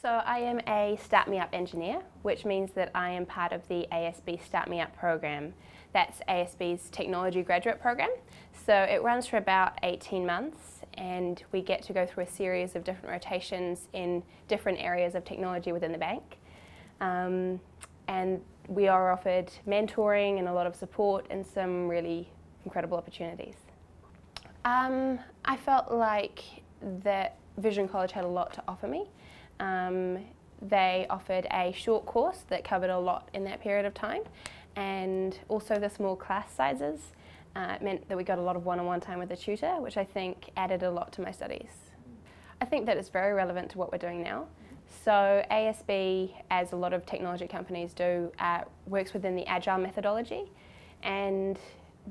So I am a Start Me Up engineer, which means that I am part of the ASB Start Me Up program. That's ASB's technology graduate program. So it runs for about 18 months and we get to go through a series of different rotations in different areas of technology within the bank. Um, and we are offered mentoring and a lot of support and some really incredible opportunities. Um, I felt like that Vision College had a lot to offer me. Um, they offered a short course that covered a lot in that period of time and also the small class sizes uh, meant that we got a lot of one-on-one -on -one time with a tutor which I think added a lot to my studies. I think that it's very relevant to what we're doing now. So ASB, as a lot of technology companies do, uh, works within the agile methodology and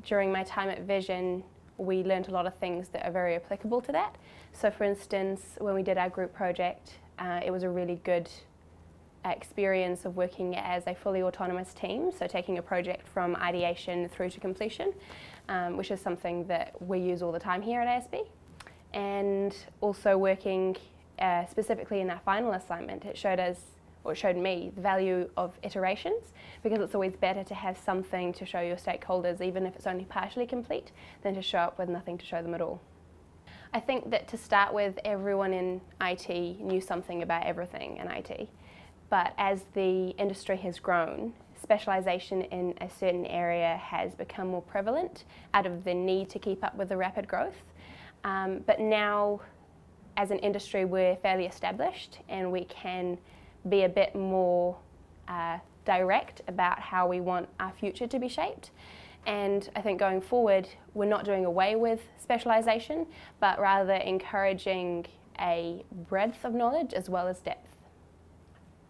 during my time at Vision we learned a lot of things that are very applicable to that. So for instance, when we did our group project, uh, it was a really good experience of working as a fully autonomous team, so taking a project from ideation through to completion, um, which is something that we use all the time here at ASB. And also working uh, specifically in that final assignment, it showed us, or showed me, the value of iterations, because it's always better to have something to show your stakeholders, even if it's only partially complete, than to show up with nothing to show them at all. I think that to start with, everyone in IT knew something about everything in IT. But as the industry has grown, specialisation in a certain area has become more prevalent out of the need to keep up with the rapid growth. Um, but now, as an industry, we're fairly established and we can be a bit more uh, direct about how we want our future to be shaped. And I think going forward, we're not doing away with specialisation, but rather encouraging a breadth of knowledge as well as depth.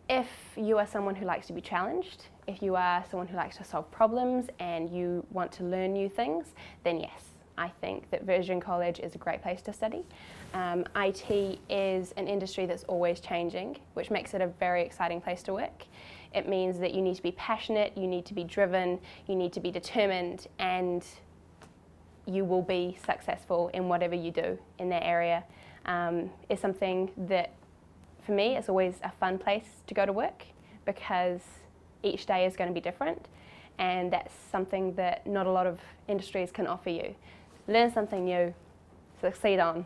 If you are someone who likes to be challenged, if you are someone who likes to solve problems and you want to learn new things, then yes, I think that Vision College is a great place to study. Um, IT is an industry that's always changing, which makes it a very exciting place to work. It means that you need to be passionate, you need to be driven, you need to be determined, and you will be successful in whatever you do in that area. Um, is something that, for me, it's always a fun place to go to work because each day is going to be different, and that's something that not a lot of industries can offer you. Learn something new, succeed on.